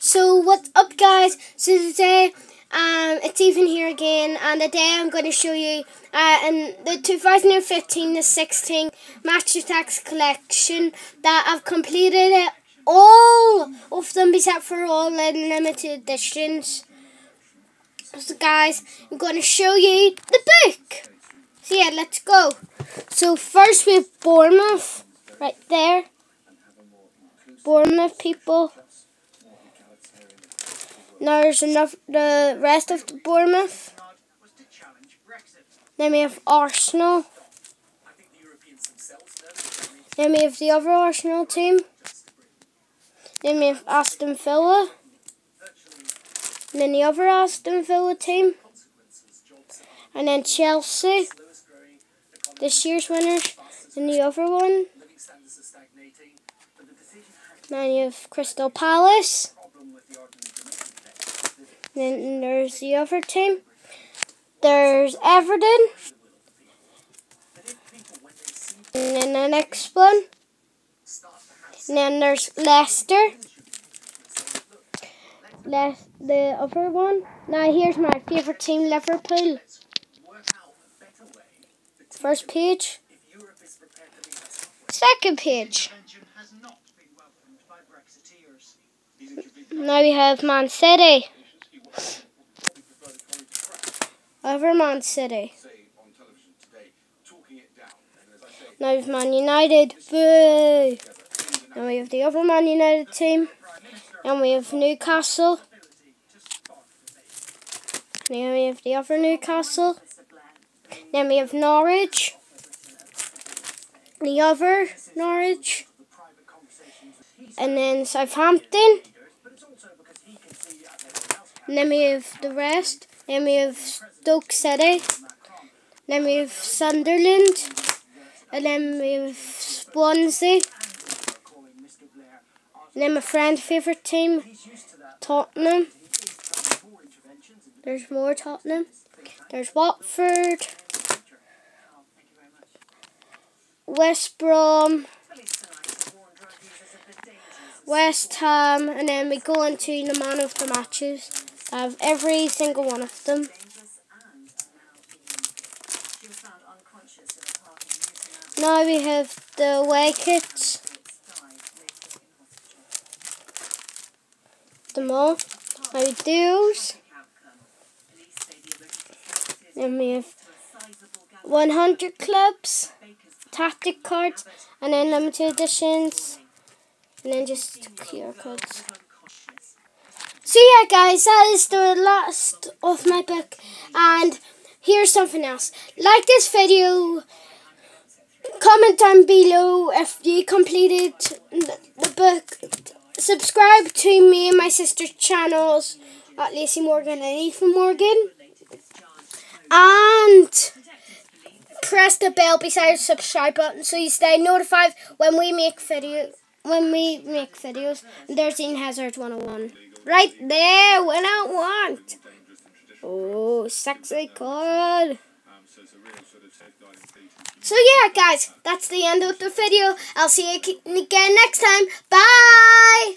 So what's up guys? So today um, it's Ethan here again and today I'm going to show you uh, in the 2015 to 16 Match Attax collection that I've completed it all of them except for all the limited editions. So guys, I'm going to show you the book. So yeah, let's go. So first we have Bournemouth right there. Bournemouth people. Now there's enough the rest of the Bournemouth. Then we have Arsenal. Then we have the other Arsenal team. Then we have Aston Villa. And then the other Aston Villa team. And then Chelsea. This year's winners. And the other one. Then you have Crystal Palace. Then there's the other team. There's Everton. And then the next one. And then there's Leicester. Le the other one. Now here's my favourite team, Liverpool. First page. Second page. Now we have Man City. Over Man City. Now we have Man United. Boo! And we have the other Man United team. And we have Newcastle. Now we have the other Newcastle. Then we have Norwich. The other Norwich. And then Southampton. Then we have the rest. Then we have Stoke City. Then we have Sunderland. And then we have Swansea. And then my friend's favourite team, Tottenham. There's more Tottenham. There's Watford. West Brom. West Ham. And then we go into the man of the matches. I have every single one of them. Now we have the away kits. Them all. Now we duos. Then we have 100 clubs, tactic cards, and then limited editions, and then just QR codes. So yeah guys, that is the last of my book and here's something else. Like this video, comment down below if you completed the book, subscribe to me and my sister's channels at Lacey Morgan and Ethan Morgan and press the bell beside the subscribe button so you stay notified when we make video when we make videos. There's Eden Hazard 101. Right there, when I want. Oh, sexy card. So yeah, guys, that's the end of the video. I'll see you again next time. Bye!